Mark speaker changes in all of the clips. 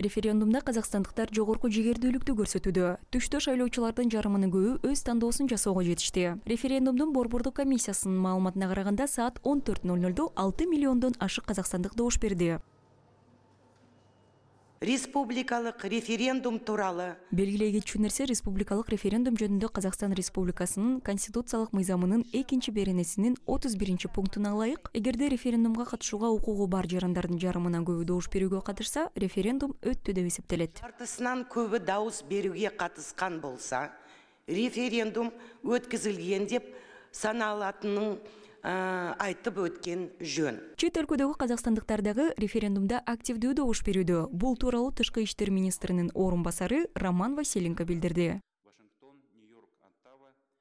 Speaker 1: референдумда казакстандыктар жогорку жигердүүлүктү көрсөтүүдө. Түштө шайлоочулардын жарымынын көбү өз тандоосун жасоого жетишти. Референдумдун борбордук комиссиясынын маалыматына караганда саат он төрт ноль нолдо алты миллиондон ашык казакстандык добуш берди
Speaker 2: республикалык референдум
Speaker 1: белгилей кетчү нерсе республикалык референдум жөнүндө казакстан республикасынын конституциялык мыйзамынын экинчи беренесинин отуз биринчи пунктуна ылайык эгерде референдумга катышууга укугу бар жарандардын жарымынан көбү добуш берүүгө катышса референдум өттү деп эсептелет
Speaker 2: жартысынан көбү дауыс берүүгө катышкан болса референдум өткөзүлгөн деп саналатынын айтып өткен жөн.
Speaker 1: Чет өлкөдөгү казакстандыктар дагы референдумда активдүү добуш берүүдө. Бул тууралуу тышкы иштер министринин орун басары роман василенко билдирди.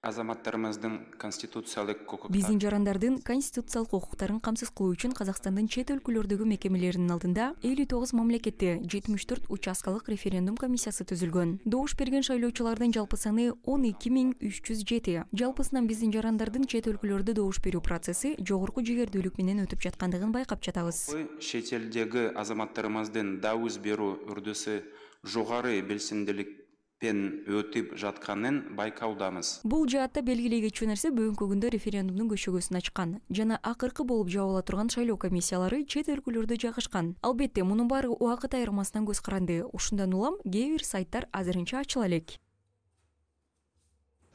Speaker 3: Азаматтарыбыздын конституциялык укуктары
Speaker 1: биздин жарандардын конституциялык укуктарын камсыз кылуу үчүн казакстандын чет өлкөлөрдөгү мекемелеринин алдында элүү тогуз мамлекетте жетимиш төрт участкалык референдум комиссиясы түзүлгөн. Добуш берген шайлоочулардын жалпы саны он эки миң үч жүз жети. Жалпысынан биздин жарандардын чет өлкөлөрдө добуш берүү процесси жогорку жигердүүлүк менен өтүп жаткандыгын байкап жатабыз.
Speaker 3: Чет элдеги азаматтарыбыздын добуш берүү үрдүсү жогору белсендүүлүк өтүп жатканын байкаудамыз.
Speaker 1: Бул жаатта белгилей кетчү нерсе бүгүнкү күндө референдумдун көшөгөсүн ачкан. Жана акыркы болуп жабыла турган шайлоо комиссиялары чет өлкөлөрдө жайгашкан. Албетте мунун баары убакыт айырмасынан көз каранды. Ушундан улам кээ бир сайттар азырынча ачыла элек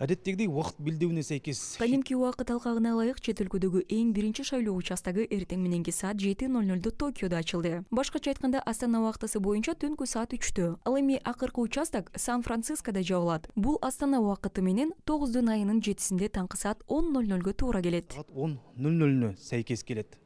Speaker 4: адеттегидей убакыт белдөөүнө сейкес
Speaker 1: кадимки убакыт алкагына ылайык чет өлкөдөгү эң биринчи шайлоо участогу эртең мененки саат жети ноль нолдо токиодо ачылды. Башкача айтканда астана убактысы боюнча түнкү саат үчтө ал эми акыркы участок сан францискодо жабылат бул астана убакыты менен тогуздун айынын жетисинде таңкы саат он ноль нолго туура келет
Speaker 4: саат он ноль нөлүнө сейкес келет